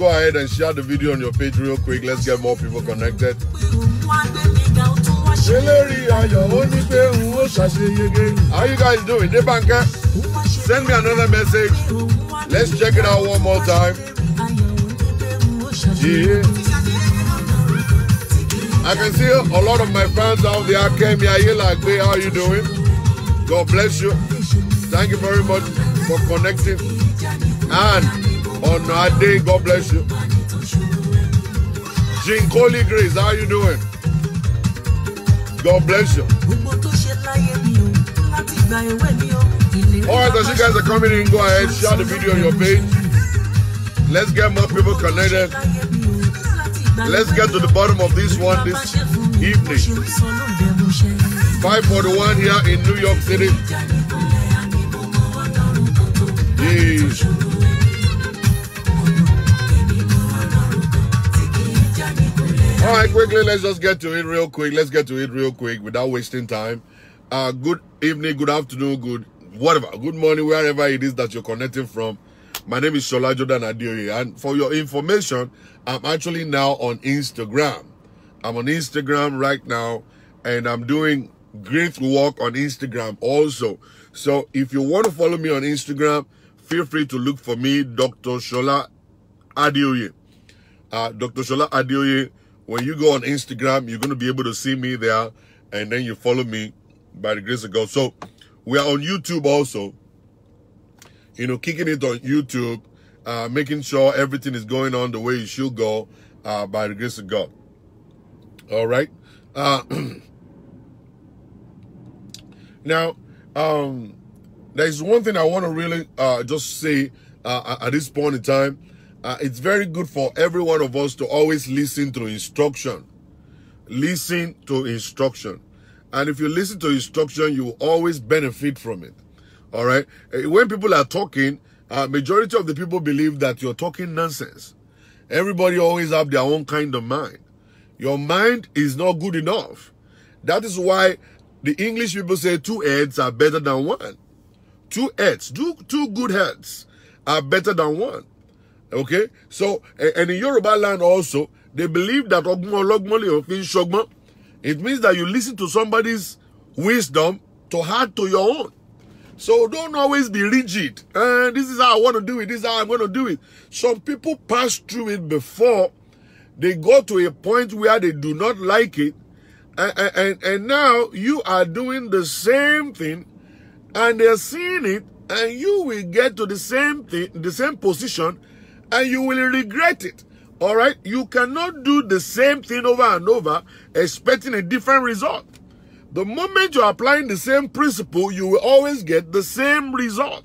go ahead and share the video on your page real quick. Let's get more people connected. How you guys doing? Debanke, ó wá ṣe send me another message. Let's check it out one more time. Yeah. I can see a lot of my fans out there. Kemi Ayelagbe, how you doing? God bless you. Thank you very much for connecting. And on our day, God bless you. Coley Grace, how you doing? God bless you. gbogbo tó ṣe láyé mi o láti gba ewé mi o ìlérí All right, as you guys are coming in, go ahead, share the video on your page. Let's get more people connected. Let's get to the bottom of this one this evening. 541 here in New York City. Yeah. All right, quickly, let's just get to it real quick. Let's get to it real quick without wasting time. Uh, good evening, good afternoon, good whatever, good morning, wherever it is that you're connecting from. My name is Shola Jordan Adeoye, and for your information, I'm actually now on Instagram. I'm on Instagram right now, and I'm doing great work on Instagram also. So if you want to follow me on Instagram, feel free to look for me, Dr. Shola Adeoye uh, Dr. Shola Adeoye. When you go on Instagram, you're going to be able to see me there, and then you follow me by the grace of God. So we are on YouTube also. You know, kicking it on YouTube, uh, making sure everything is going on the way it should go uh, by the grace of God. All right. Uh, now, um, there's one thing I want to really uh, just say uh, at this point in time. Uh, it's very good for every one of us to always listen to instruction. Listen to instruction. And if you listen to instruction, you will always benefit from it. All right. Eh, When people are talking, uh, majority of the people believe that you're talking nonsense. Everybody always have their own kind of mind. Your mind is not good enough. That is why the English people say two heads are better than one. Two heads, two, two good heads are better than one. Okay? So, and in Yoruba land also, they believe that. It means that you listen to somebody's wisdom to add to your own. So don't always be rigid. Uh, this is how I want to do it. This is how I'm going to do it. Some people pass through it before they go to a point where they do not like it. And, and, and now you are doing the same thing and they're seeing it and you will get to the same thing, the same position and you will regret it. All right. You cannot do the same thing over and over expecting a different result. The moment you're applying the same principle, you will always get the same result.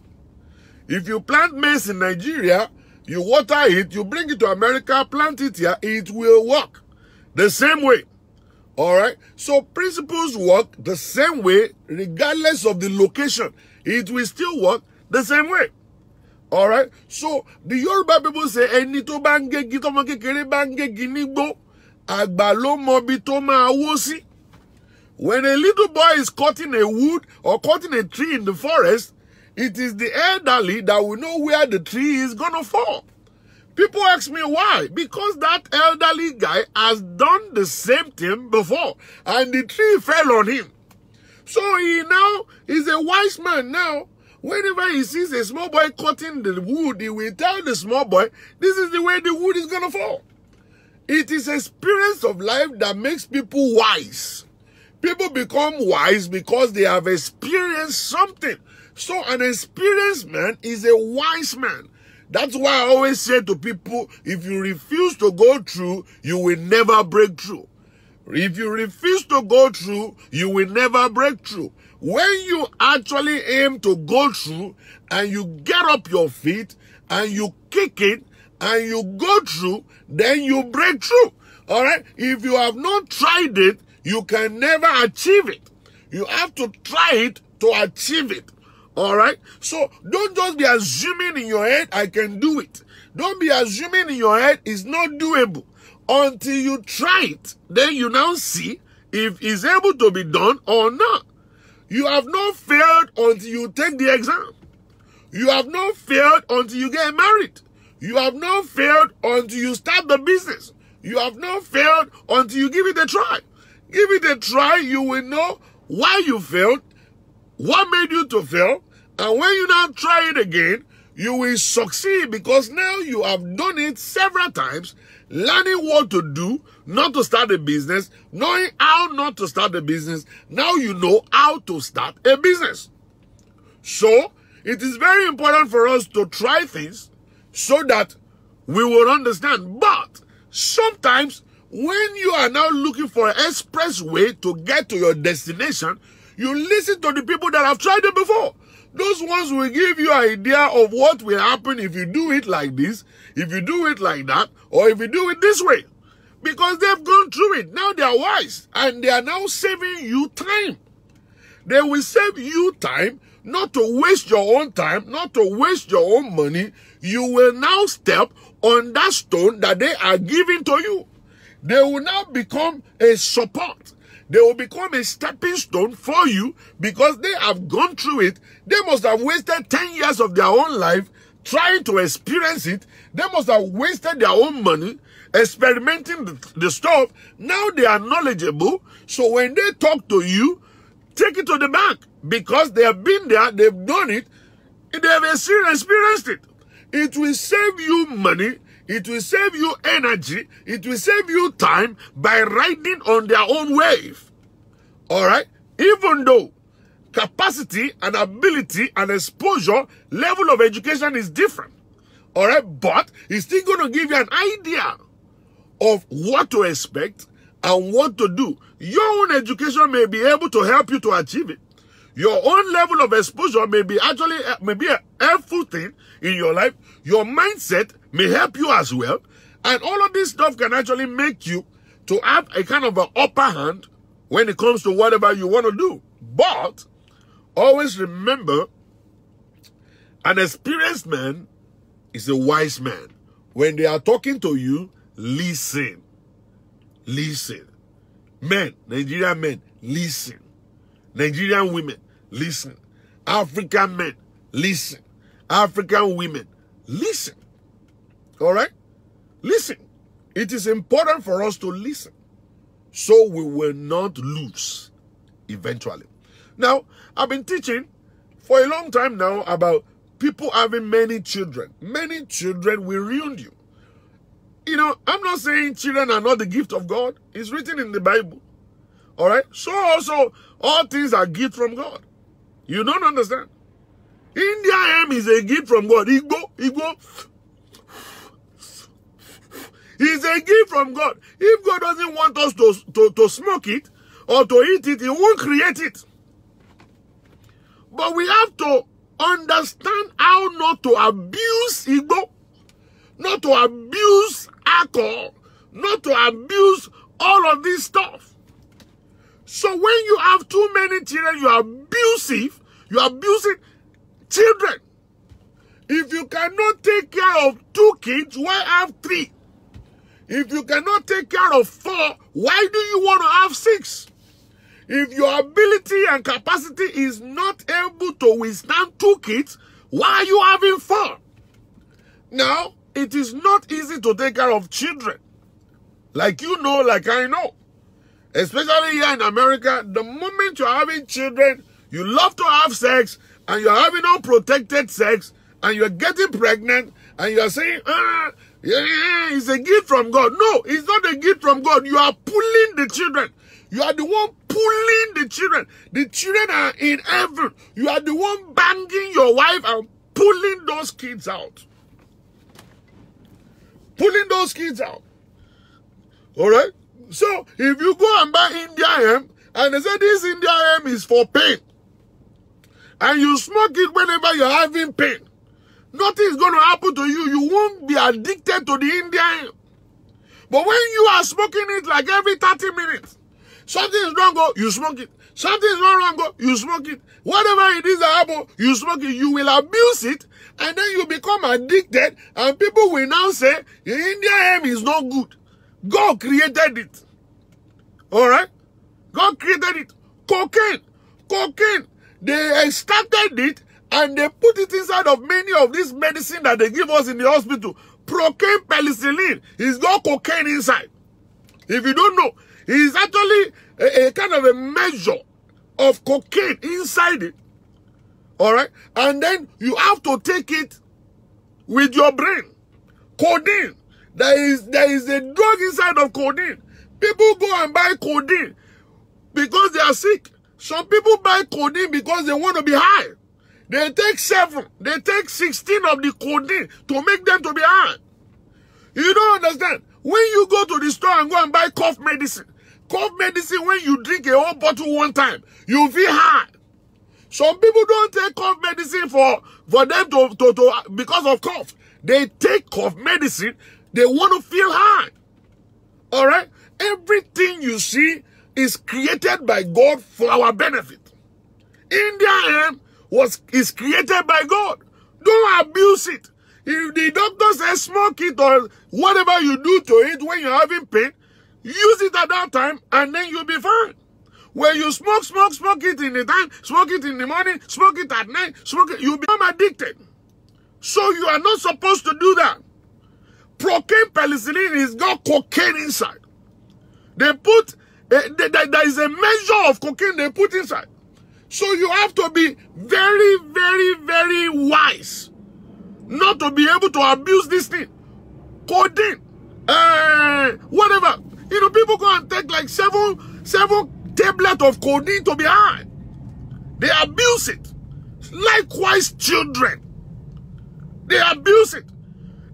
If you plant maize in Nigeria, you water it, you bring it to America, plant it here, it will work the same way. All right. So principles work the same way, regardless of the location. It will still work the same way. All right. So the Yoruba people say, ẹni tó bá ń gégi tọmọ kékeré bá ń gégi àgbà ló mọ tó wó sí. When a little boy is cutting a wood or cutting a tree in the forest, it is the elderly that will know where the tree is gonna fall. People ask me why. Because that elderly guy has done the same thing before and the tree fell on him. So he now is a wise man now. Whenever he sees a small boy cutting the wood, he will tell the small boy, this is the way the wood is going to fall. It is experience of life that makes people wise. People become wise because they have experienced something. So an experienced man is a wise man. That's why I always say to people, if you refuse to go through, you will never break through. If you refuse to go through, you will never break through. When you actually aim to go through and you get up your feet and you kick it and you go through, then you break through. All right. If you have not tried it, you can never achieve it. You have to try it to achieve it. All right. So don't just be assuming in your head, I can do it. Don't be assuming in your head it's not doable until you try it. Then you now see if it's able to be done or not. You have not failed until you take the exam. You have not failed until you get married. You have not failed until you start the business. You have not failed until you give it a try. Give it a try, you will know why you failed, what made you to fail, and when you now try it again, you will succeed because now you have done it several times, learning what to do, not to start a business, knowing how not to start a business. Now you know how to start a business. So, it is very important for us to try things so that we will understand. But sometimes when you are now looking for an express way to get to your destination, you listen to the people that have tried it before. Those ones will give you idea of what will happen if you do it like this, if you do it like that, or if you do it this way. Because they've gone through it. Now they are wise and they are now saving you time. They will save you time, not to waste your own time, not to waste your own money. You will now step on that stone that they are giving to you. They will now become a support. They will become a stepping stone for you because they have gone through it. They must have wasted 10 years of their own life trying to experience it. They must have wasted their own money experimenting the, the stuff. Now they are knowledgeable. So when they talk to you, take it to the bank because they have been there, they've done it, they have experienced it. It will save you money. It will save you energy. It will save you time by riding on their own wave. All right? Even though capacity and ability and exposure level of education is different. All right? But it's still going to give you an idea of what to expect and what to do. Your own education may be able to help you to achieve it. Your own level of exposure may be actually may be a helpful thing in your life. Your mindset may help you as well. And all of this stuff can actually make you to have a kind of an upper hand when it comes to whatever you want to do. But always remember, an experienced man is a wise man. When they are talking to you, listen. Listen. Men, Nigerian men, listen. Nigerian women, listen. African men, listen. African women, listen. All right? Listen. It is important for us to listen so we will not lose eventually. Now, I've been teaching for a long time now about people having many children. Many children will ruin you. You know, I'm not saying children are not the gift of God. It's written in the Bible. All right? So also, all things are gift from God. You don't understand? India hemp is a gift from God. Igbo, Igbo, it's a gift from God. If God doesn't want us to, to, to smoke it or to eat it, He won't create it. But we have to understand how not to abuse Igbo, not to abuse alcohol, not to abuse all of this stuff. So when you have too many children, you are abusive, you are abusing children. If you cannot take care of two kids, why have three? If you cannot take care of four, why do you want to have six? If your ability and capacity is not able to withstand two kids, why are you having four? Now, it is not easy to take care of children. Like you know, like I know. Especially here in America, the moment you're having children, you love to have sex, and you're having unprotected sex, and you're getting pregnant, and you're saying, ah, yeah, it's a gift from God. No, it's not a gift from God. You are pulling the children. You are the one pulling the children. The children are in heaven. You are the one banging your wife and pulling those kids out. Pulling those kids out. All right? So, if you go and buy India hemp, and they say this India hemp is for pain, and you smoke it whenever you're having pain, nothing is going to happen to you. You won't be addicted to the Indian. But when you are smoking it like every 30 minutes, something is wrong, go, you smoke it. Something is wrong, go, you smoke it. Whatever it is that happen, you smoke it. You will abuse it, and then you become addicted, and people will now say, the Indian hemp is not good. God created it. All right? God created it. Cocaine. Cocaine. They extracted it and they put it inside of many of these medicine that they give us in the hospital. Procaine penicillin. It's got cocaine inside. If you don't know, it's actually a, a kind of a measure of cocaine inside it. All right? And then you have to take it with your brain. Codeine. There is, there is a drug inside of codeine. People go and buy codeine because they are sick. Some people buy codeine because they want to be high. They take seven, they take 16 of the codeine to make them to be high. You don't understand. When you go to the store and go and buy cough medicine, cough medicine, when you drink a whole bottle one time, you feel high. Some people don't take cough medicine for, for them to, to, to, because of cough. They take cough medicine, they want to feel high. All right? Everything you see is created by God for our benefit. India hemp was is created by God. Don't abuse it. If the doctor says smoke it or whatever you do to it when you're having pain, use it at that time and then you'll be fine. When you smoke, smoke, smoke it in the time, smoke it in the morning, smoke it at night, smoke it, you become addicted. So you are not supposed to do that. Procaine penicillin is got cocaine inside. They put, uh, there is a measure of cocaine they put inside. So you have to be very, very, very wise not to be able to abuse this thing. Codeine, uh, whatever. You know, people go and take like seven, seven tablet of codeine to be high. They abuse it. Likewise, children. They abuse it.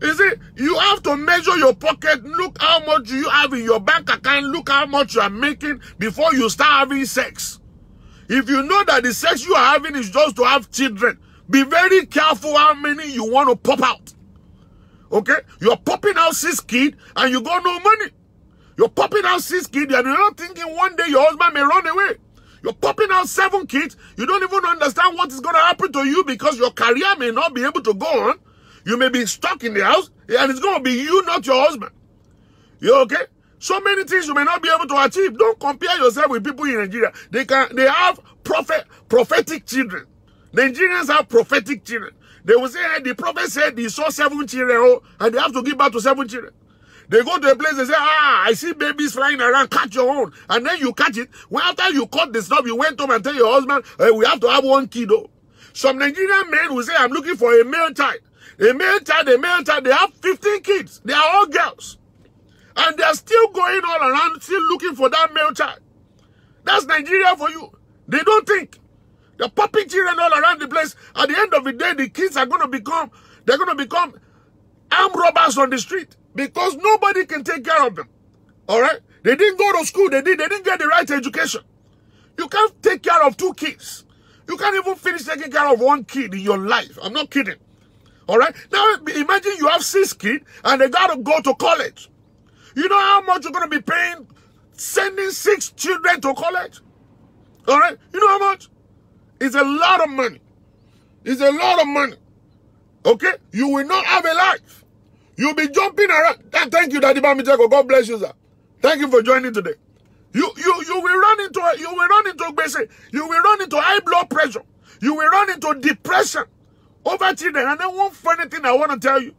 You see, you have to measure your pocket. Look how much you have in your bank account. Look how much you are making before you start having sex. If you know that the sex you are having is just to have children, be very careful how many you want to pop out. Okay? You're popping out six kids and you got no money. You're popping out six kids and you're not thinking one day your husband may run away. You're popping out seven kids. You don't even understand what is going to happen to you because your career may not be able to go on. You may be stuck in the house and it's going to be you, not your husband. You okay? So many things you may not be able to achieve. Don't compare yourself with people in Nigeria. They can they have prophet prophetic children. Nigerians have prophetic children. They will say, hey, the prophet said he saw seven children, oh, and they have to give birth to seven children. They go to a place, they say, ah, I see babies flying around, catch your own. And then you catch it. When after you caught the stuff, you went home and tell your husband, hey, we have to have one kid, oh. Some Nigerian men will say, I'm looking for a male child. A male child, a male child, they have 15 kids. They are all girls. And they're still going all around, still looking for that male child. That's Nigeria for you. They don't think. They're children all around the place. At the end of the day, the kids are going to become, they're going to become armed robbers on the street because nobody can take care of them. All right? They didn't go to school. They did. They didn't get the right education. You can't take care of two kids. You can't even finish taking care of one kid in your life. I'm not kidding. All right? Now, imagine you have six kids and they got to go to college. You know how much you're going to be paying sending six children to college? All right? You know how much? It's a lot of money. It's a lot of money. Okay? You will not have a life. You'll be jumping around. Thank you, Daddy Bamicheko. God bless you, sir. Thank you for joining today. You you you will run into you will run into basic. You will run into high blood pressure. You will run into depression over children. And then one funny thing I want to tell you.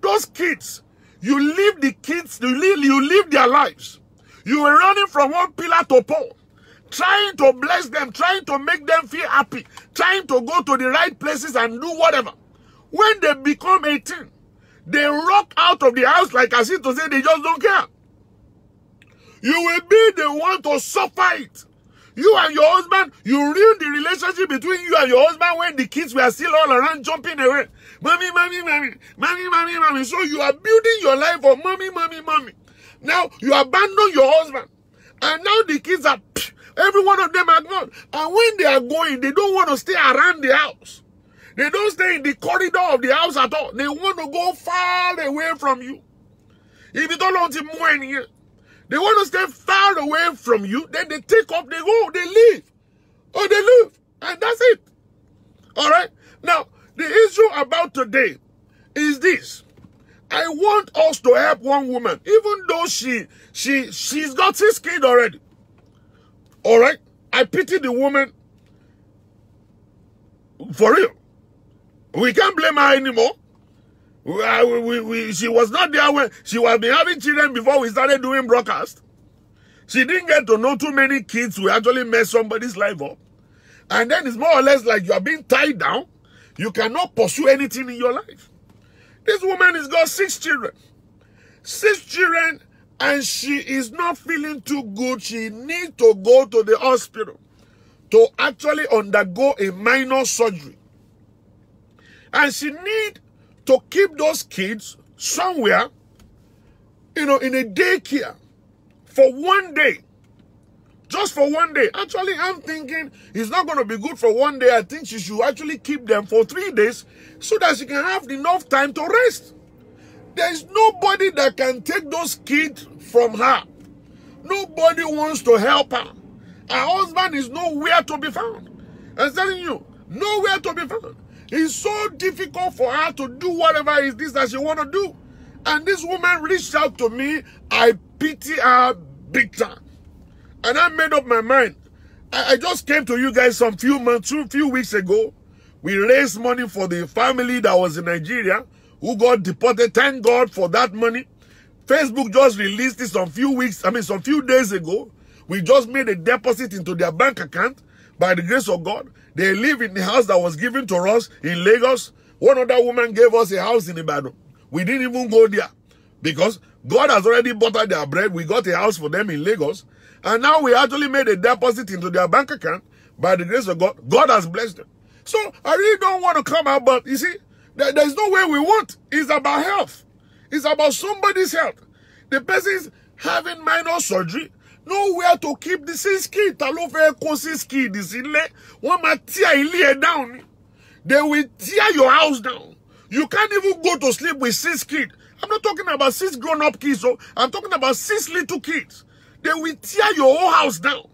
those kids, you leave the kids, you leave, you leave their lives. You were running from one pillar to pole, trying to bless them, trying to make them feel happy, trying to go to the right places and do whatever. When they become 18, they rock out of the house like as if to say they just don't care. You will be the one to suffer it. You and your husband, you ruin the relationship between you and your husband when the kids were still all around jumping away. Mommy, mommy, mommy, mommy, mommy, mommy. So you are building your life for mommy, mommy, mommy. Now you abandon your husband. And now the kids are, every one of them are gone. And when they are going, they don't want to stay around the house. They don't stay in the corridor of the house at all. They want to go far away from you. If you don't want to move anywhere, they want to stay far away from you. Then they take up, they go, they leave. Oh, they leave. And that's it. All right. Now, the issue about today is this. I want us to help one woman, even though she she she's got six kids already. All right. I pity the woman for real. We can't blame her anymore. We, we, we, she was not there when she was been having children before we started doing broadcast. She didn't get to know too many kids who actually mess somebody's life up. And then it's more or less like you are being tied down. You cannot pursue anything in your life. This woman has got six children. Six children and she is not feeling too good. She needs to go to the hospital to actually undergo a minor surgery. And she need to keep those kids somewhere, you know, in a daycare for one day. Just for one day. Actually, I'm thinking it's not going to be good for one day. I think she should actually keep them for three days so that she can have enough time to rest. There's nobody that can take those kids from her. Nobody wants to help her. Her husband is nowhere to be found. I'm telling you, nowhere to be found. It's so difficult for her to do whatever is that she want to do. And this woman reached out to me. I pity her big time. And I made up my mind. I, I just came to you guys some few months, two few weeks ago. We raised money for the family that was in Nigeria who got deported. Thank God for that money. Facebook just released it some few weeks, I mean some few days ago. We just made a deposit into their bank account by the grace of God. They live in the house that was given to us in Lagos. One other woman gave us a house in Ibadan. We didn't even go there because God has already buttered their bread. We got a house for them in Lagos. And now we actually made a deposit into their bank account by the grace of God. God has blessed them. So I really don't want to come out, but you see, there, there's no way we want. It's about health. It's about somebody's health. The person's having minor surgery, nowhere to keep the six kid. Ta ló fẹ́ kó six kid sílé? Wọ́n máa tear ilé ẹ̀ down. They will tear your house down. You can't even go to sleep with six kids. I'm not talking about six grown-up kids. So I'm talking about six little kids. They will tear your whole house down.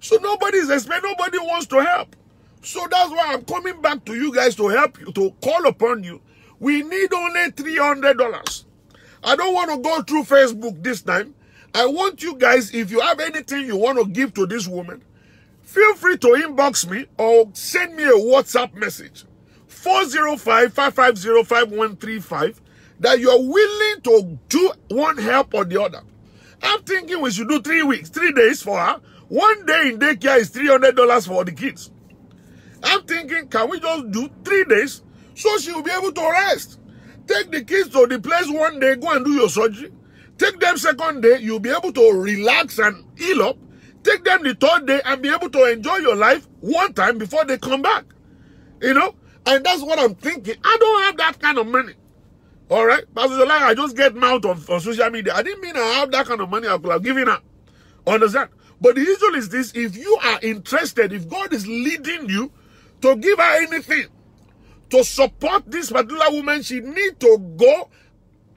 So nobody is expecting, nobody wants to help. So that's why I'm coming back to you guys to help you, to call upon you. We need only $300. I don't want to go through Facebook this time. I want you guys, if you have anything you want to give to this woman, feel free to inbox me or send me a WhatsApp message. 405-550-5135 that you're willing to do one help or the other. I'm thinking we should do three weeks, three days for her. One day in daycare is $300 for the kids. I'm thinking, can we just do three days so she will be able to rest? Take the kids to the place one day, go and do your surgery. Take them second day, you'll be able to relax and heal up. Take them the third day and be able to enjoy your life one time before they come back. You know? And that's what I'm thinking. I don't have that kind of money. All right? Pastor July, I just get mouth on, on social media. I didn't mean I have that kind of money I could have given her. Understand? But the issue is this. If you are interested, if God is leading you to give her anything, to support this particular woman, she need to go,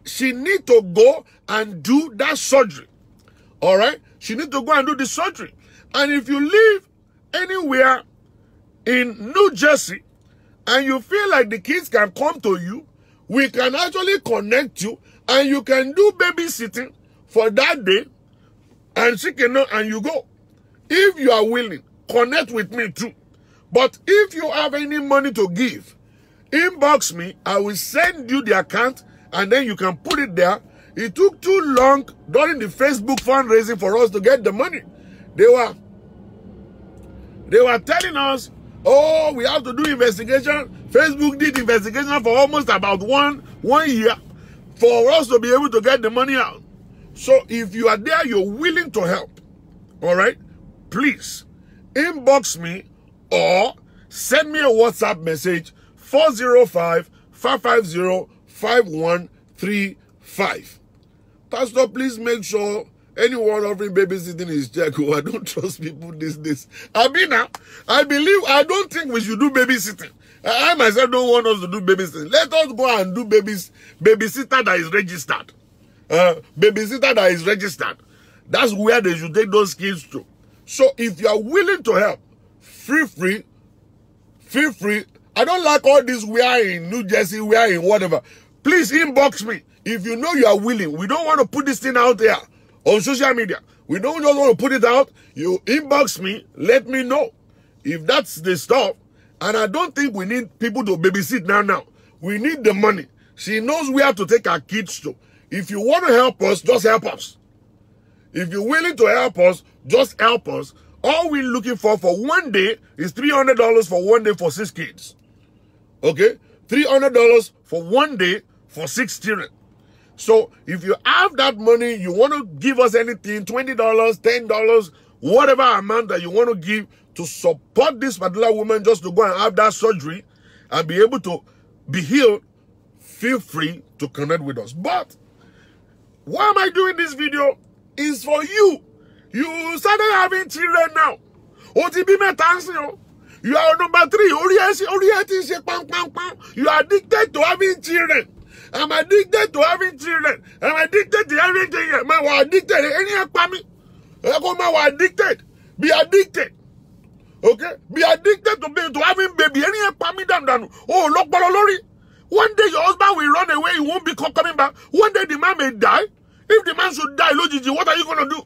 she need to go and do that surgery. All right? She need to go and do the surgery. And if you live anywhere in New Jersey and you feel like the kids can come to you, we can actually connect you and you can do babysitting for that day and she can know and you go. If you are willing, connect with me too. But if you have any money to give, inbox me. I will send you the account and then you can put it there. It took too long during the Facebook fundraising for us to get the money. They were they were telling us, oh, we have to do investigation. Facebook did investigation for almost about one one year for us to be able to get the money out. So if you are there, you're willing to help. All right, please inbox me or send me a WhatsApp message 405 550 5135. Pastor, please make sure anyone offering babysitting is. Oh, I don't trust people these days. I mean, now, I believe, I don't think we should do babysitting. I myself don't want us to do babysitting. Let us go and do babies, babysitter that is registered. Uh, babysitter that is registered. That's where they should take those kids to. So if you are willing to help, feel free, feel free. I don't like all this we are in New Jersey, we are in whatever. Please inbox me. If you know you are willing, we don't want to put this thing out there on social media. We don't just want to put it out. You inbox me, let me know. If that's the stuff, and I don't think we need people to babysit now now. We need the money. She knows where to take our kids to. If you want to help us, just help us. If you're willing to help us, just help us. All we're looking for for one day is $300 for one day for six kids. Okay? $300 for one day for six children. So if you have that money, you want to give us anything, $20, $10, whatever amount that you want to give to support this particular woman just to go and have that surgery and be able to be healed, feel free to connect with us. But why am I doing this video? Is for you. You started having children now. O ti bí mẹ́ta ń sìn o. You are number three. You are addicted to having children. I'm addicted to having children. I'm addicted to everything. Ma wà addicted. Kò ma wà addicted. Be addicted. Okay? Be addicted to being to having baby. Ẹni ẹ̀ pa mí dànù. O ò lórí. One day your husband will run away. He won't be coming back. One day the man may die. If the man should die, lójijì, what are you going to do?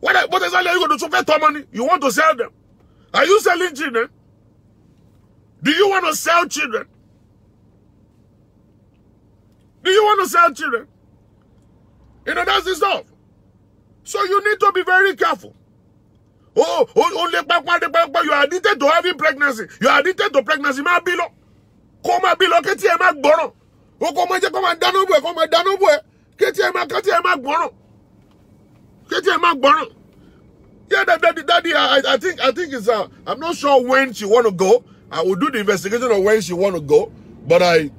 What, what exactly are you going to do? So fẹ́ money. You want to sell them. Are you selling children? Do you want to sell children? Do you want to sell children? You know, that's the stuff. So you need to be very careful. Oh, oh, only you are addicted to having pregnancy. You are addicted to pregnancy. Ma bí lọ. Kó máa bí lọ kétí ẹ máa gbọ́ràn. O kò máa jẹ́ kó máa dáná bò ẹ̀ kó máa dáná bò ẹ̀. Kétí ẹ máa kétí ẹ máa gbọ́ràn. Máa gbọ́ràn. Yeah, that, that, daddy, I, I think I think it's uh I'm not sure when she want to go. I will do the investigation of when she want to go, but I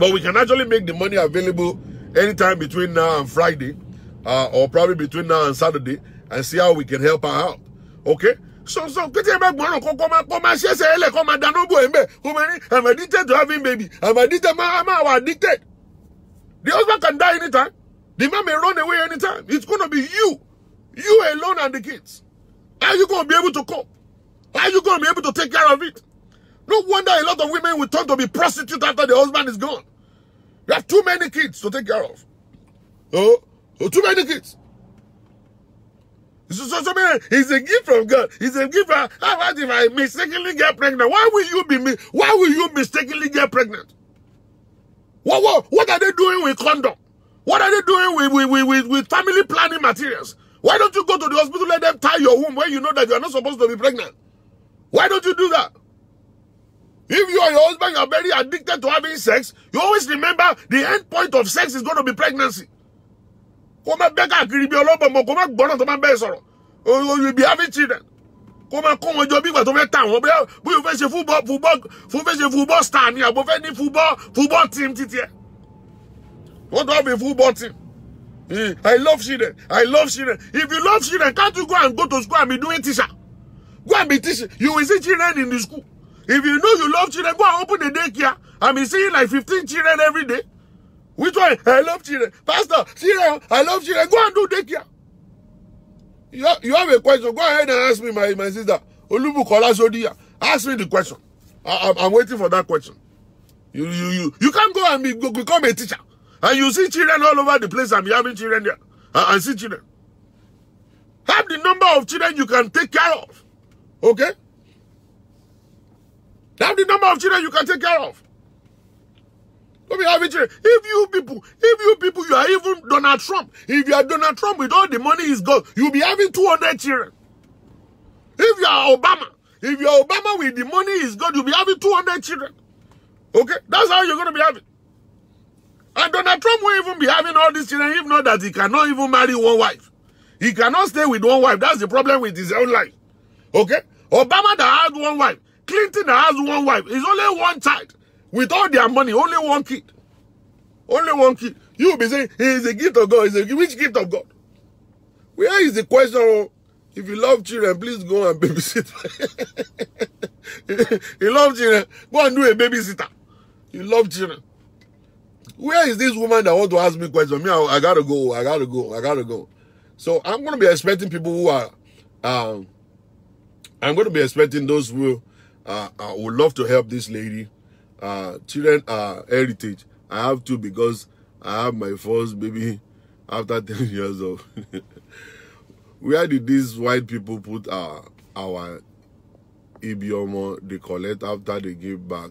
but we can actually make the money available anytime between now and Friday, uh, or probably between now and Saturday, and see how we can help her out. Okay? So so kété bá gbọ́n kó kó máa kó máa ṣẹ́ṣẹ́ ẹlẹ̀ kó máa dáná bò ẹ̀ mbẹ́ kó máa I'm addicted to having baby I'm addicted máa máa wà addicted. The husband can die anytime. The man may run away anytime. It's gonna be you. You alone and the kids. How you to be able to cope? How you to be able to take care of it? No wonder a lot of women will turn to be prostitutes after the husband is gone. You have too many kids to take care of. Oh, oh too many kids. So, so, so many, it's a gift from God. It's a gift. From, how about if I mistakenly get pregnant? Why will you be Why will you mistakenly get pregnant? What, what, what are they doing with condom? What are they doing with, with, with, with, with family planning materials? Why don't you go to the hospital, let them tie your womb when you know that you are not supposed to be pregnant? Why don't you do that? If you and your husband are very addicted to having sex, you always remember the end point of sex is going to be pregnancy. Kó má bẹ́ káàkiri bí ọlọ́bọ̀mọ̀ kó má gbọ́nà tó má bẹ́ẹ̀ sọ̀rọ̀. You be having children. Kó má kó wọn jọ bí tó fẹ́ tà wọ́n bóyá bóyá o fẹ́ ṣe football football football star ni àbò fẹ́ ní football football team títí ẹ̀. Wọ́n have a football team. I love children. I love children. If you love children, can't you go and go to school and be doing teacher? Go and be teaching. You will see children in the school. If you know you love children, go and open a daycare I be seeing like 15 children every day. Which one? I love children. Pastor, children, I love children. Go and do daycare. You have, you have a question. Go ahead and ask me, my, my sister. Olubukola Sodia. Ask me the question. I, I'm, I'm waiting for that question. You, you, you, you can't go and be, go, become a teacher. And you see children all over the place be having children there. And, and see children. Have the number of children you can take care of. Okay? Have the number of children you can take care of. Don't be having children. If you people, if you people, you are even Donald Trump. If you are Donald Trump with all the money he's got, you'll be having 200 children. If you are Obama, if you are Obama with the money he's got, you'll be having 200 children. Okay? That's how you're going to be having. And Donald Trump won't even be having all these children if not that he cannot even marry one wife. He cannot stay with one wife. That's the problem with his own life. Okay? Obama that has one wife. Clinton has one wife. Is only one child. With all their money, only one kid. Only one kid. You will be saying, he is a gift of God. Is a which gift of God? Where is the question? of, If you love children, please go and babysit. you love children, go and do a babysitter. You love children. Where is this woman that want to ask me questions? Me, I, I gotta go. I gotta go. I gotta go. So I'm gonna be expecting people who are. Um, I'm gonna be expecting those who uh, uh, would love to help this lady. Uh, children are heritage. I have to because I have my first baby after 10 years of. Where did these white people put our our Ibiomo they collect after they give back?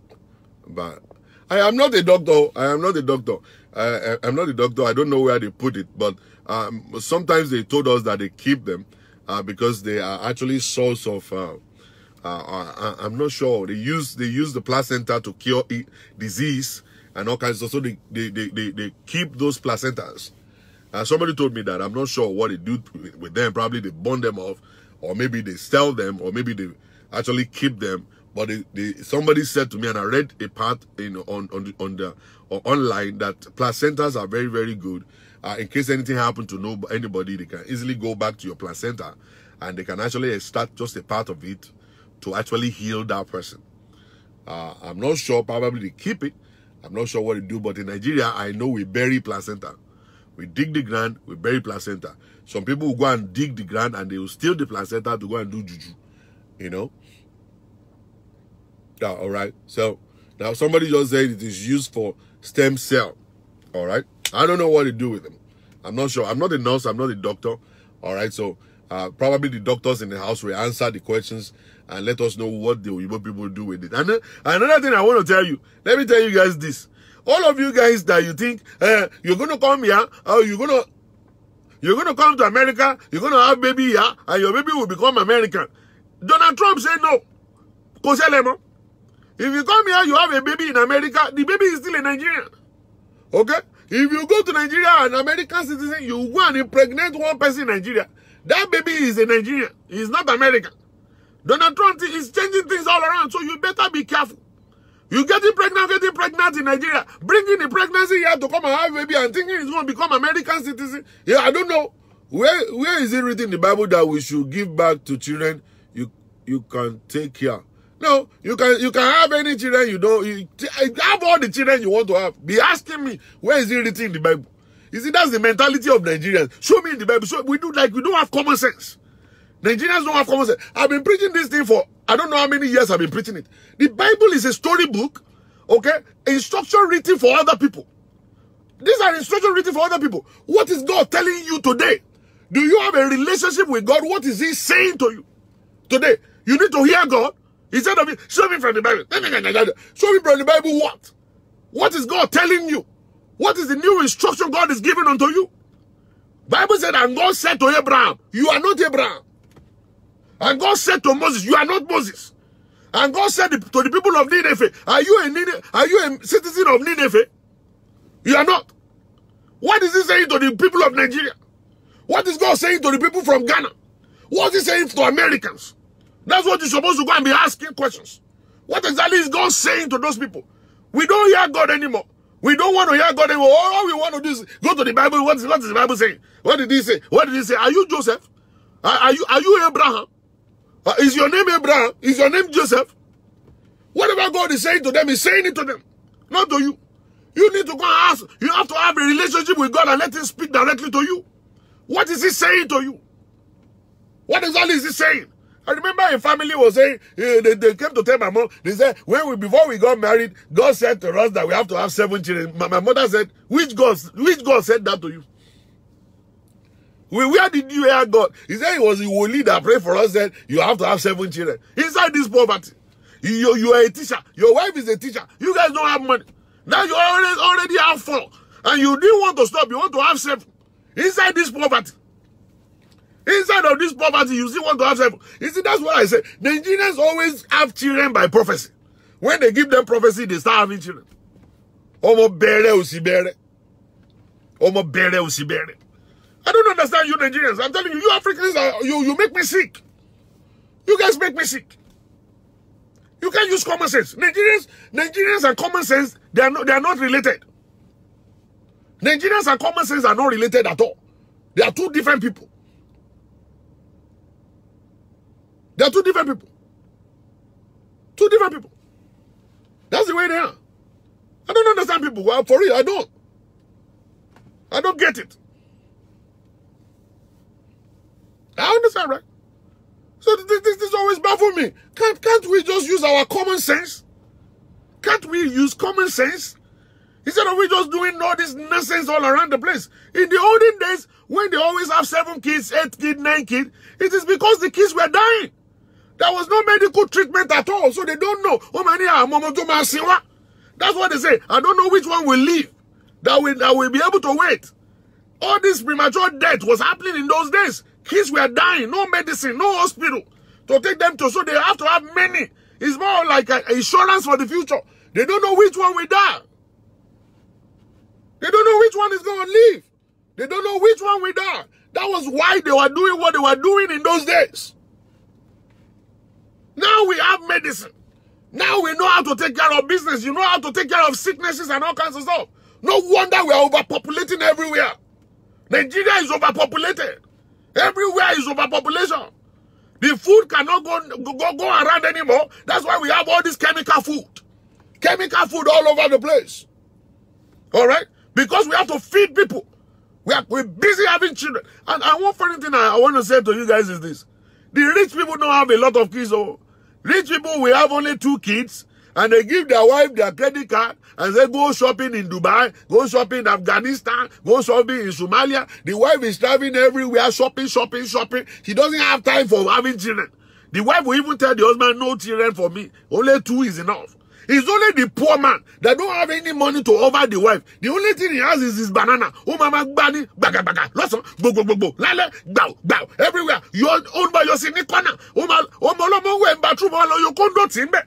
But I am not a doctor. I am not a doctor. I, I, am not a doctor. I don't know where they put it, but um, sometimes they told us that they keep them uh, because they are actually source of. Uh, uh, uh I'm not sure. They use they use the placenta to cure disease and all kinds of. So they they they they, they keep those placentas. Uh, somebody told me that. I'm not sure what they do with them. Probably they burn them off, or maybe they sell them, or maybe they actually keep them. But they, they, somebody said to me, and I read a part in on on the, on the or online that placentas are very very good. Uh, in case anything happened to no anybody, they can easily go back to your placenta, and they can actually extract just a part of it to actually heal that person. Uh, I'm not sure. Probably they keep it. I'm not sure what they do, but in Nigeria, I know we bury placenta. We dig the ground, we bury placenta. Some people will go and dig the ground and they will steal the placenta to go and do juju. You know? Yeah, all right. So now somebody just said it is used for stem cell. All right. I don't know what to do with them. I'm not sure. I'm not a nurse. I'm not a doctor. All right. So uh, probably the doctors in the house will answer the questions and let us know what the Igbo people do with it. And another thing I want to tell you, let me tell you guys this. All of you guys that you think uh, you're going to come here, or you're going to you're going to come to America, you're going to have baby here, and your baby will become American. Donald Trump said no. If you come here, you have a baby in America, the baby is still a Nigerian. Okay? If you go to Nigeria, an American citizen, you go and impregnate one person in Nigeria. That baby is a Nigerian. He's not American. Donald Trump is changing things all around, so you better be careful. You getting pregnant, getting pregnant in Nigeria, bringing the pregnancy here to come and have baby and thinking he's going to become American citizen. Yeah, I don't know. Where where is it written in the Bible that we should give back to children you you can take care? No, you can you can have any children you don't you have all the children you want to have. Be asking me where is it written in the Bible? You see, that's the mentality of Nigerians. Show me in the Bible. So we do like we don't have common sense. Nigerians don't have common sense. I've been preaching this thing for I don't know how many years I've been preaching it. The Bible is a storybook, okay? Instruction written for other people. These are instructions written for other people. What is God telling you today? Do you have a relationship with God? What is He saying to you today? You need to hear God. Instead of show me from the Bible. Show me from the Bible what? What is God telling you? What is the new instruction God is giving unto you? Bible said, and God said to Abraham, you are not Abraham. And God said to Moses, you are not Moses. And God said to the people of Nineveh, are you a, Nineveh, are you a citizen of Nineveh? You are not. What is he saying to the people of Nigeria? What is God saying to the people from Ghana? What is he saying to Americans? That's what you're supposed to go and be asking questions. What exactly is God saying to those people? We don't hear God anymore. We don't want to hear God anymore. All we want to do is go to the Bible. What is, what is the Bible saying? What did he say? What did he say? Are you Joseph? Are, are you are you Abraham? Uh, is your name Abraham? Is your name Joseph? Whatever God is saying to them, He's saying it to them, not to you. You need to go and ask. You have to have a relationship with God and let Him speak directly to you. What is He saying to you? What exactly is He saying? I remember a family was saying, eh, they, they came to tell my mom, they said, when we, before we got married, God said to us that we have to have seven children. My, my mother said, which God, which God said that to you? Where did you hear God? He said it was the woli that prayed for us that you have to have seven children. Inside this poverty. You, you are a teacher. Your wife is a teacher. You guys don't have money. Now you already already have four, and you didn't want to stop. You want to have seven inside this poverty. Inside of this poverty, you still want to have seven. You see, that's what I say. engineers always have children by prophecy. When they give them prophecy, they start having children. Omo bere osi bere. Omo bere osi bere. I don't understand you Nigerians. I'm telling you, you Africans, you, you make me sick. You guys make me sick. You can't use common sense. Nigerians, Nigerians and common sense, they are not, they are not related. Nigerians and common sense are not related at all. They are two different people. They are two different people. Two different people. That's the way they are. I don't understand people. Well, for real, I don't. I don't get it. I understand, right? So this, this, this always baffles me. Can't, can't we just use our common sense? Can't we use common sense? Instead of we just doing all this nonsense all around the place. In the olden days, when they always have seven kids, eight kids, nine kids, it is because the kids were dying. There was no medical treatment at all, so they don't know. Ah, Siwa. That's what they say. I don't know which one will live. That will, that will be able to wait. All this premature death was happening in those days. Kids were dying, no medicine, no hospital to take them to. So they have to have many. It's more like an insurance for the future. They don't know which one will die. They don't know which one is going to live. They don't know which one will die. That was why they were doing what they were doing in those days. Now we have medicine. Now we know how to take care of business. You know how to take care of sicknesses and all kinds of stuff. No wonder we are overpopulating everywhere. Nigeria is overpopulated. Everywhere is overpopulation. The food cannot go, go, go around anymore. That's why we have all this chemical food. Chemical food all over the place. All right? Because we have to feed people. We are, we're busy having children. And, and one funny thing I, I want to say to you guys is this. The rich people don't have a lot of kids. Oh. Rich people will have only two kids and they give their wife their credit card and say go shopping in Dubai, go shopping in Afghanistan, go shopping in Somalia. The wife is traveling everywhere, shopping, shopping, shopping. She doesn't have time for having children. The wife will even tell the husband, no children for me. Only two is enough. It's only the poor man that don't have any money to offer the wife. The only thing he has is his banana. Oh, mama, gbani, baga, baga, lọ́sàn, gbogbo, gbogbo, lálẹ́, gbàù, gbàù, everywhere. Your own by your sin ní corner. Oh, my, oh, my, oh, my, wẹ̀ bathroom, oh, your condo tí ń bẹ̀.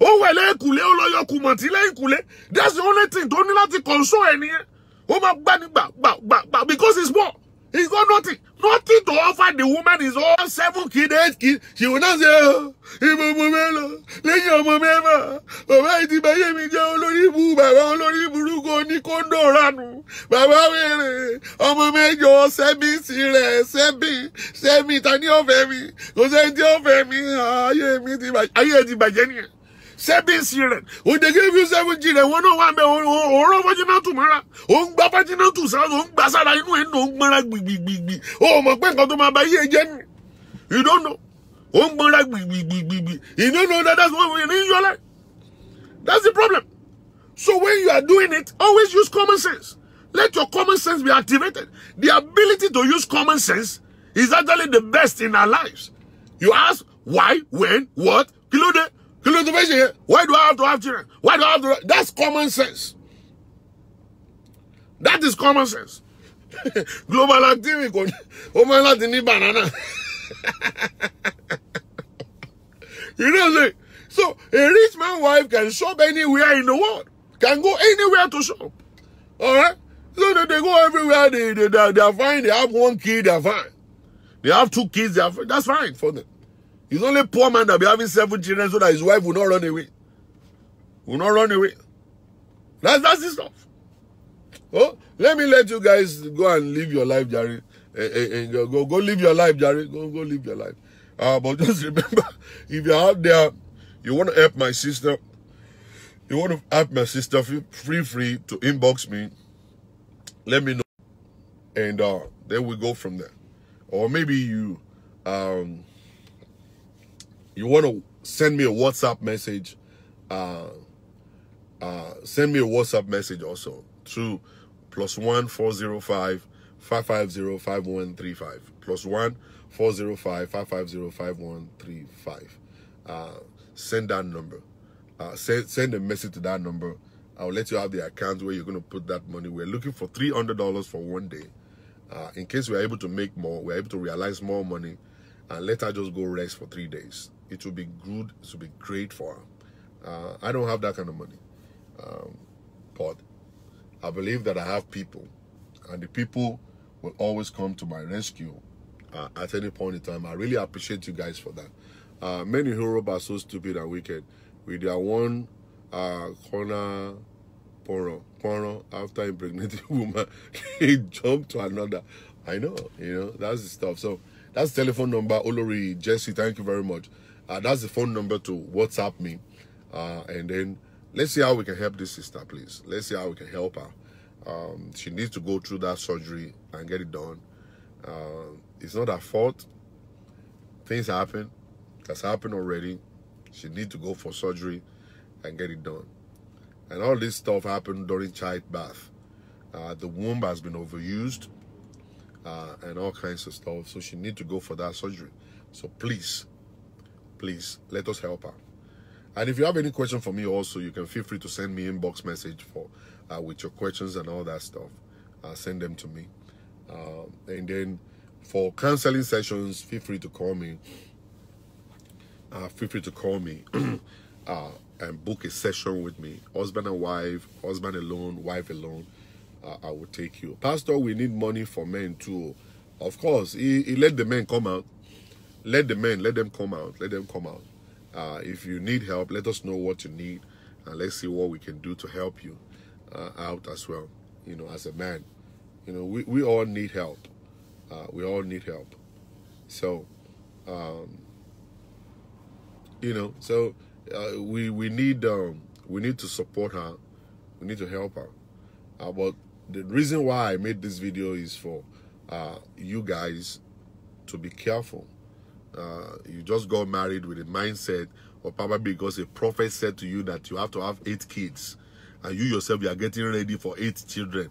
Ó wẹ̀ lẹ́kùlé, ó lọ yọ kùmọ̀tì lẹ́yìnkùlé. That's the only thing tó ní láti console ẹ̀ nìyẹn. Ó máa gbani gbà, gbà, because he's poor. He's got nothing. Nothing to offer the woman is all seven kids, eight kids. She will not say, oh, ìbò ọmọ mélòó, lẹ́yìn ọmọ mẹ́fà. Bàbá ti báyé mi jẹ́ olórí ibú, bàbá olórí burúkú oní kóńdò ranù. Bàbá wèrè, ọmọ mẹ́jọ, sẹ́bí tirẹ̀, sẹ́bí, sẹ́bí, ta ni ó fẹ́ mi? Kò sẹ́ni tí ó fẹ́ mi, ayé mi ti bàjẹ́ nìyẹn. Seven children. When they give you seven children, one on one, òun fọ́jìnà tù mọ́ra. Òun gba fọ́jìnà tù sára, òun gba sára inú ẹ̀ nù, òun gbọ́nra gbìgbìgbì. O mọ̀ pé nǹkan tó máa bá yé jẹ́ ni. You don't know. Òun gbọ́nra gbìgbìgbì. You don't know that that's what we need in your life. That's the problem. So when you are doing it, always use common sense. Let your common sense be activated. The ability to use common sense is actually the best in our lives. You ask why, when, what, kí ló dé? Why do I have to have children? Why do I have to? That's common sense. That is common sense. Global activity máa ń láti ní banana. you know say, so a rich man wife can shop anywhere in the world. Can go anywhere to shop. All right? So that they go everywhere, they, they, they, they are fine. They have one kid, they are fine. They have two kids, they are fine. That's fine for them. It's only poor man that be having seven children so that his wife will not run away. Will not run away. That's that's the stuff. Oh, let me let you guys go and live your life, Jerry. And, and, and go, go go live your life, Jerry. Go go live your life. Uh, but just remember, if you're out there, you want to help my sister. You want to help my sister. Feel free free to inbox me. Let me know, and uh, then we go from there. Or maybe you um you want to send me a WhatsApp message, uh, uh, send me a WhatsApp message also to plus one four zero five five five zero five one three five plus one four zero five five five zero five one three five. Uh, send that number. Uh, send send a message to that number, I'll let you have the account where you're going to put that money. We're looking for $300 for one day. Uh, in case we're able to make more, we're able to realize more money and let her just go rest for three days. It will be good. It will be great for her. Uh, I don't have that kind of money. Um, but I believe that I have people and the people will always come to my rescue uh, at any point in time. I really appreciate you guys for that. Uh, many Europe are so stupid and wicked. With their one uh, corner porno, porno after impregnating woman, they jump to another. I know, you know, that's the stuff. So that's telephone number. Olori Jesse, thank you very much. Uh, that's the phone number to WhatsApp me. Uh, and then let's see how we can help this sister, please. Let's see how we can help her. Um, she needs to go through that surgery and get it done. Uh, it's not her fault. Things happen. That's happened already. She needs to go for surgery and get it done. And all this stuff happened during childbirth. Uh, the womb has been overused uh, and all kinds of stuff. So she need to go for that surgery. So please, please let us help her. And if you have any question for me also, you can feel free to send me inbox message for uh, with your questions and all that stuff. Uh, send them to me. Um, and then for counseling sessions, feel free to call me. Uh, feel free to call me uh, and book a session with me. Husband and wife, husband alone, wife alone. Uh, I will take you. Pastor, we need money for men too. Of course, he, he let the men come out. Let the men, let them come out. Let them come out. Uh, if you need help, let us know what you need, and let's see what we can do to help you uh, out as well. You know, as a man, you know, we, we all need help. Uh, we all need help. So, um, you know, so uh, we we need um, we need to support her. We need to help her. Uh, but the reason why I made this video is for uh, you guys to be careful. Uh, you just got married with a mindset, or probably because a prophet said to you that you have to have eight kids, and you yourself you are getting ready for eight children.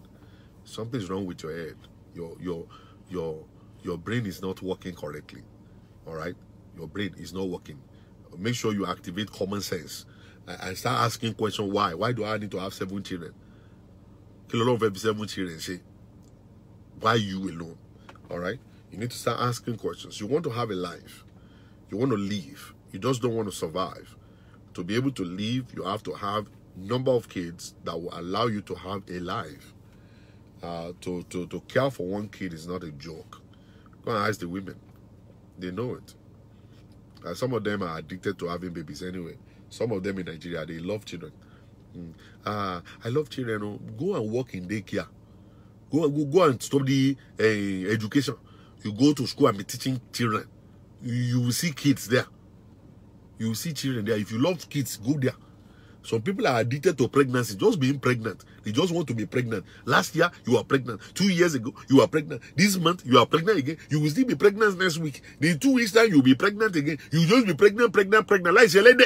Something's wrong with your head. Your your your your brain is not working correctly. All right, your brain is not working. Make sure you activate common sense and start asking questions. Why? Why do I need to have seven children? Kill a lot of seven children. Say, why you alone? All right. You need to start asking questions. You want to have a life. You want to live. You just don't want to survive. To be able to live, you have to have a number of kids that will allow you to have a life. Uh, to, to, to care for one kid is not a joke. Go and ask the women. They know it. And some of them are addicted to having babies anyway. Some of them in Nigeria, they love children. Mm. Ah, I love children. oh. Go and work in daycare. Go go, go and study uh, education. You go to school and be teaching children. You, will see kids there. You will see children there. If you love kids, go there. Some people are addicted to pregnancy, just being pregnant. They just want to be pregnant. Last year, you were pregnant. Two years ago, you were pregnant. This month, you are pregnant again. You will still be pregnant next week. In two weeks' time, you'll be pregnant again. You just be pregnant, pregnant, pregnant. Like Selene.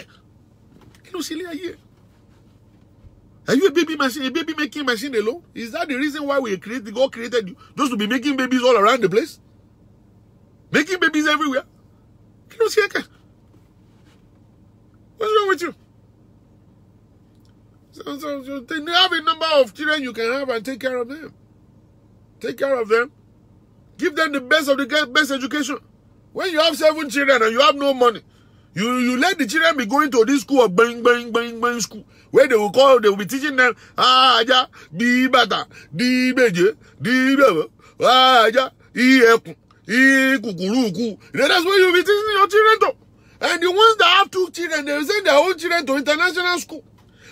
You know, silly are you? Are you a baby machine, a baby making machine alone? Is that the reason why we created, God created you? Just to be making babies all around the place? Making babies everywhere? See, What's wrong with you? So, so, so they have a number of children you can have and take care of them. Take care of them. Give them the best of the best education. When you have seven children and you have no money, you, you let the children be going to this school of bang, bang, bang, bang school, where they will call, they will be teaching them, ah, aja, di bata, di beje, di bebe, ah, aja, i i kukuruku. Then that's where you'll be teaching your children to. And the ones that have two children, they send their own children to international school.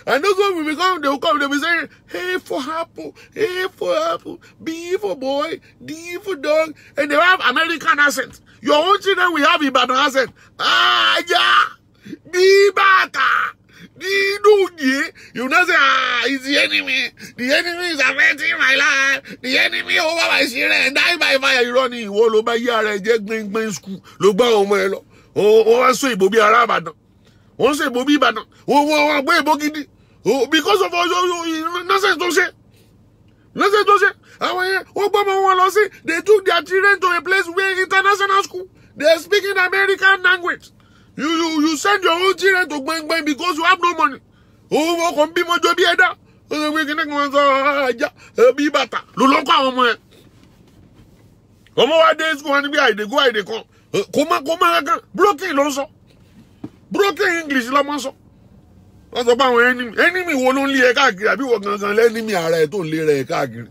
And those ones will become, they will come, they will say, hey for apple, hey for apple, B for boy, D for dog. And they have American accent. Your own children will have Ibadan accent. Ah, yeah, Bata. Diduye, you know say, ah, it's the enemy. The enemy is affecting my life. The enemy over my children, die by fire. Irọ́ ni ìwọ ló bá yí ara ẹ jẹ́ gbẹ́ngbẹ́ng school ló gbá ọmọ ẹ lọ. Ó wá sọ ìbò bí ará Ìbàdàn. Wọ́n sọ ìbò bí Ìbàdàn. Wọ́n wọ́n wọ́n gbé ìbò gidi. Because of your nonsense tó ṣe. Nonsense tó ṣe. Àwọn yẹn wọ́n gbọ́ ọmọ wọn lọ sí. They took their children to a place where international school. They are speaking American language. You you you send your own children to gbẹ́ngbẹ́ng because you have no money. Owó wọn kàn bímọ jọ bí ẹ̀dá. ó sọ pé kíní kan sọ ajá ẹbí bàtà. Ló lọ kọ àwọn ọmọ ẹ ọmọ wa dé sukùl wa níbi àìdè kó àìdè kan. Kó má kó má kankan. Broken ló ń sọ. Broken english ń sọ. Wọ́n sọ pé àwọn enemy enemy wo ló ń lé ẹ káàkiri? Àbí wọ́n gangan lẹ́nìmí ara ẹ tó ń lé rẹ káàkiri?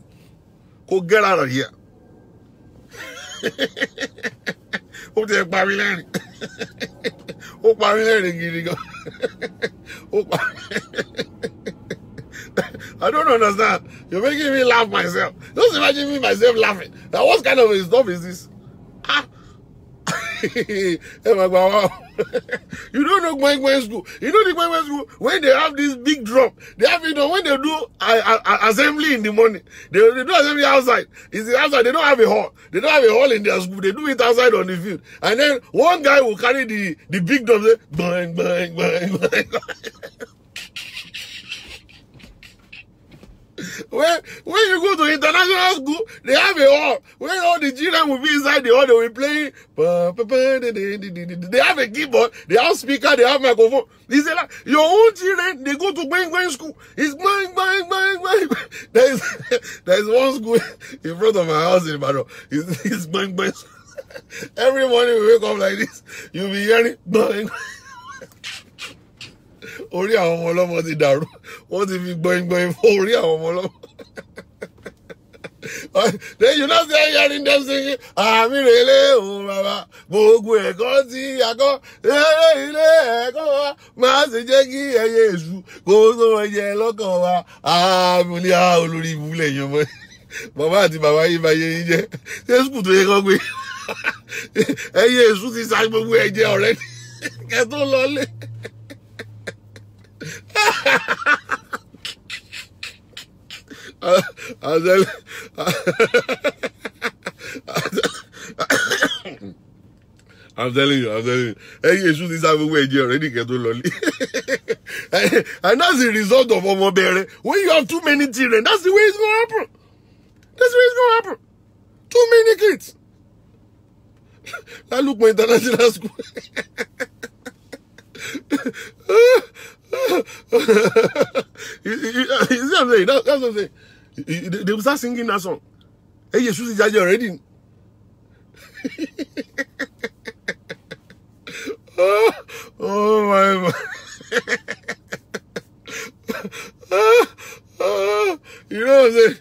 Kó gẹ́rà rẹ̀ yẹ ó ti ẹ̀ parí lẹ́rìn ó parí lẹ́rìn gidi gan ó parí. I don't understand. You're making me laugh myself. Just imagine me myself laughing. Now, what kind of a stuff is this? Ah. you don't know Gwen school. You know the Gwen school, when they have this big drum, they have, you know, when they do uh, uh, assembly in the morning, they, they do assembly outside. It's the outside. They don't have a hall. They don't have a hall in their school. They do it outside on the field. And then one guy will carry the, the big drum, say, bang, bang, when when you go to international school, they have a hall. When all the children will be inside the hall, they will be playing. They have a keyboard, they have speaker, they have microphone. He said, like, your own children, they go to going going school. It's going going going going. There is there is one school in front of my house in Ibadan. It's, it's going going. Every morning we wake up like this, you'll be hearing going. Orí àwọn ọmọ ọlọ́mọ ti dàrú. Wọ́n ti fi gbọ̀ngbọ̀n fún orí àwọn ọmọ ọlọ́mọ. then you know say hearing them singing àmì rèlé òun bàbá. Gbogbo ẹ̀kọ́ tí akọ́ eré ilé ẹ̀kọ́ wa máa ṣe jẹ́ kí ẹyẹ èṣù kó tó ẹyẹ lọ́kàn wa. Àmì olórí ìbúlẹ̀ yẹn mọ́. Bàbá àti bàbá yìí bá yẹ yín jẹ́. Ṣé sùkùl tó yẹ kọ́ gbé? Ẹyẹ èṣù ti sa gbogbo ẹ̀jẹ̀ ọ̀rẹ́ kẹ́ tó lọ lé. I, I'm telling, I'm telling you, I'm telling you. Ẹyin èṣù ti sá gbogbo ẹ̀jẹ̀ ọ̀rẹ́ nìkẹ́ tó lọlé. And that's the result of bẹ̀rẹ̀. When you have too many children, that's the way it's gonna happen. That's the way it's gonna happen. Too many kids. Lálùpọ̀ international school. Ah, you, you, uh, you see what I'm saying? That, that's what I'm saying. They, they will start singing that song. Hey, you should judge already. oh, oh my. oh, oh, you know what I'm saying?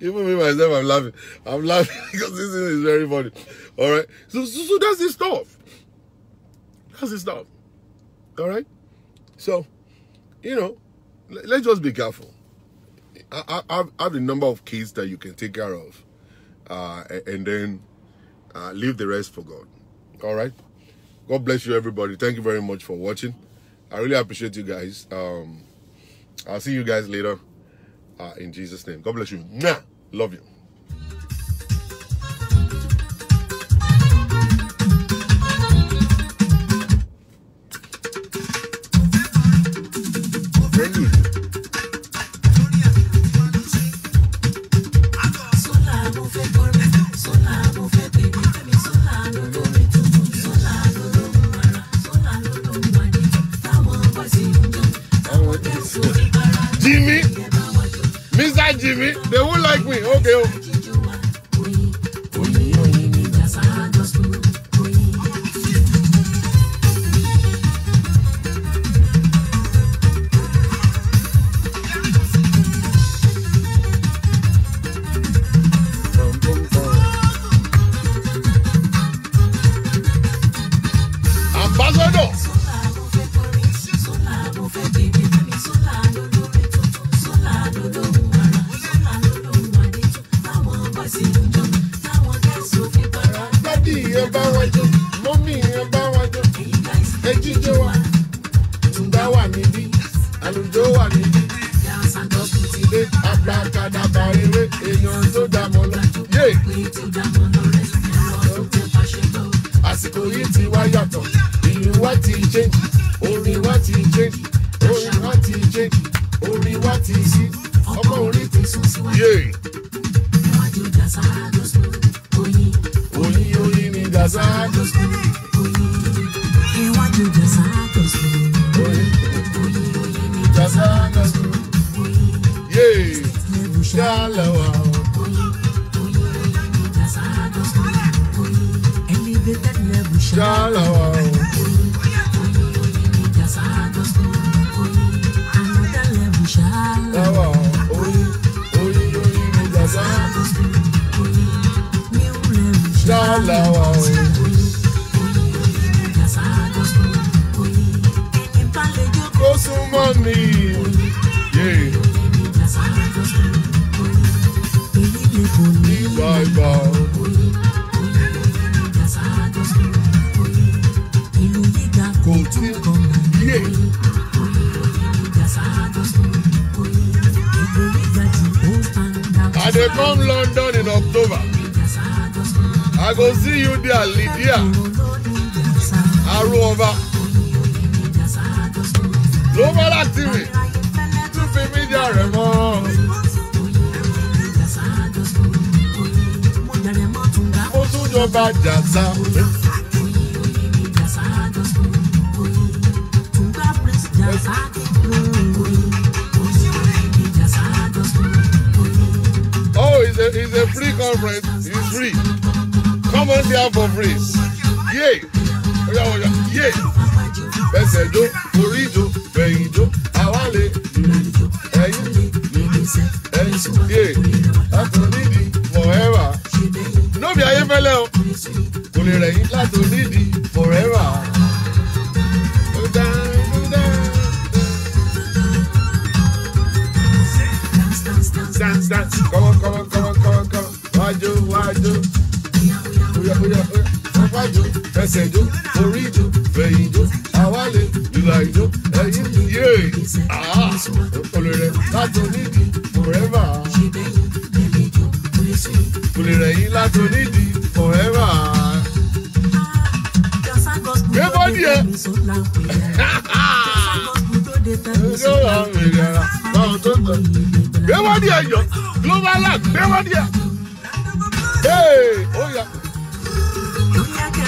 Even me myself, I'm laughing. I'm laughing because this thing is very funny. All right. So, so, so that's the stuff. That's the stuff. All right. So, you know, let's just be careful. I, I, I've, I've a number of kids that you can take care of, uh, and then uh, leave the rest for God. All right. God bless you, everybody. Thank you very much for watching. I really appreciate you guys. Um, I'll see you guys later. Uh, in Jesus' name. God bless you. Love you. Thank casa. ìṣẹ̀jọ́ orí ìjọ fẹ̀yìnjọ́ àwálé ìlà ìjọ ẹ̀yìn ìjọ yéè àá ah, olùrẹ̀ láti onídi forever olùrẹ̀ yìí láti onídi forever. gbé bọ́dì ẹ. yóò mèrè ara báwọn tó ń bọ̀. gbé bọ́dì global land gbé bọ́dì ẹ. ó oh yà.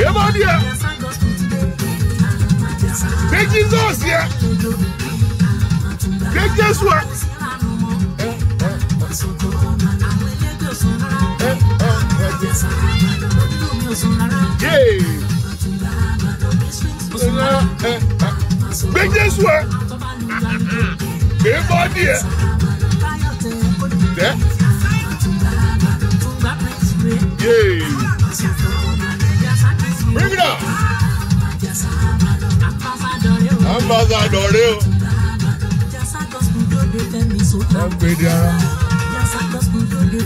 Yẹ́bọ̀ díẹ̀. Gbé Jesus yẹ. Gbé Jésù ẹ. Gbé Jésù ẹ. Yẹ́bọ̀ díẹ̀. Tẹ́. Yeah. Ambassador o.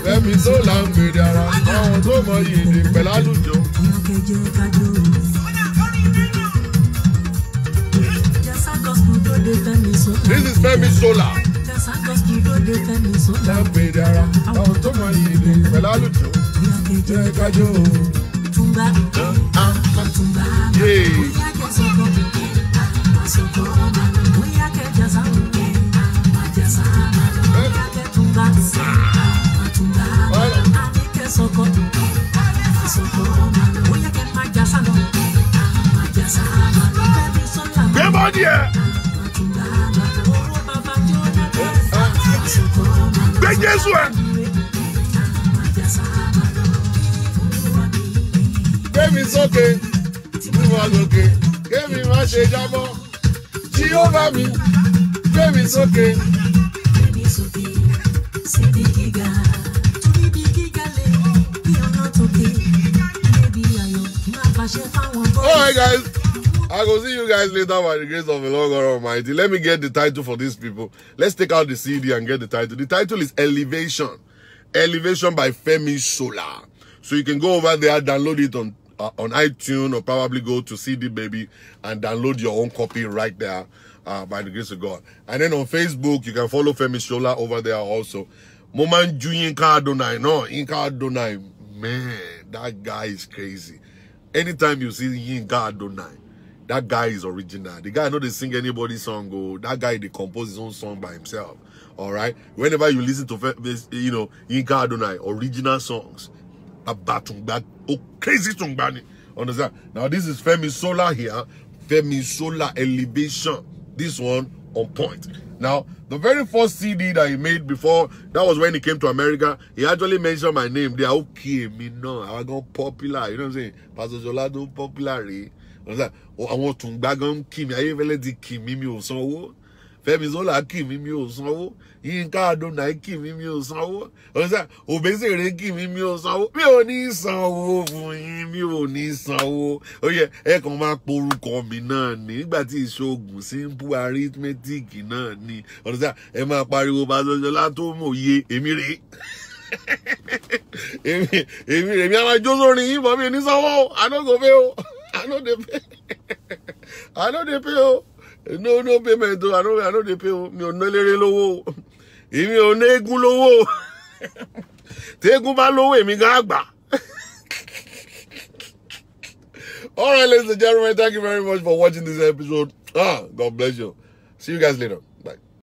Fẹ́mi Sọ́là ń gbèdé ara. Àwọn tó mọ yìí ní pẹ̀lú àlùjọ. This is. Wọ́n ń gbèdé ara. Àwọn tó mọ yìí ní pẹ̀lú àlùjọ. Jẹ́ kájọ́ o. Ọ̀túnba Ọ̀túnba bóyá kẹsàn kan. Gbé mi sókè. Bí wọ́n lókè. Gbé mi má ṣe jábọ́. Jíhóbá mi. Gbé mi sókè. Alright guys. I go see you guys later by the grace of the Lord God Almighty. Let me get the title for these people. Let's take out the CD and get the title. The title is Elevation. Elevation by Femi Sola. So you can go over there, download it on uh, on iTunes or probably go to CD Baby and download your own copy right there. uh, by the grace of God. And then on Facebook, you can follow Femi Shola over there also. Moment Ju Yinka Adonai. No, Yinka Adonai. Man, that guy is crazy. Anytime you see Yinka Adonai, that guy is original. The guy know they sing anybody's song. Oh, that guy they compose his own song by himself. All right. Whenever you listen to you know Yinka Adonai original songs, abatungba, oh crazy tungbani. Understand? Now this is Femi Solar here. Femi Solar Elevation. This one on point. Now the very first CD that he made before that was when he came to America. He actually mentioned my name. They are okay, me no, I got popular. You know what I'm saying? Pastor Shola don't popular. Eh? Àwọn tùngbà gan kì mí ayéfẹ́lẹ́ ti kì mí mi ò sanwó Fẹ́mi Sola kì mí mi Yínká Adonai kì mí mi ò sanwó. Understand? Òbésèré kì mí mi ò sanwó. Mi ò ní sanwó fún yín mi ò ní sanwó. Ó yẹ ẹ kàn máa porúkọ mi náà ní nígbà tí ìṣòògùn simple arithmetic náà ní Understand? ẹ máa pariwo Basọjọlá tó mòye èmi rèé èmi èmi èmi àwọn ajó sórin yín bọ́ mi ní sanwó pay o. Dey pay. O. No no payment o. Pay o. Mi ò ná eléré lówó o èmi ò lówó eégún bá lówó èmi àgbà. All right, ladies and gentlemen, thank you very much for watching this episode. Ah, God bless you. See you guys later.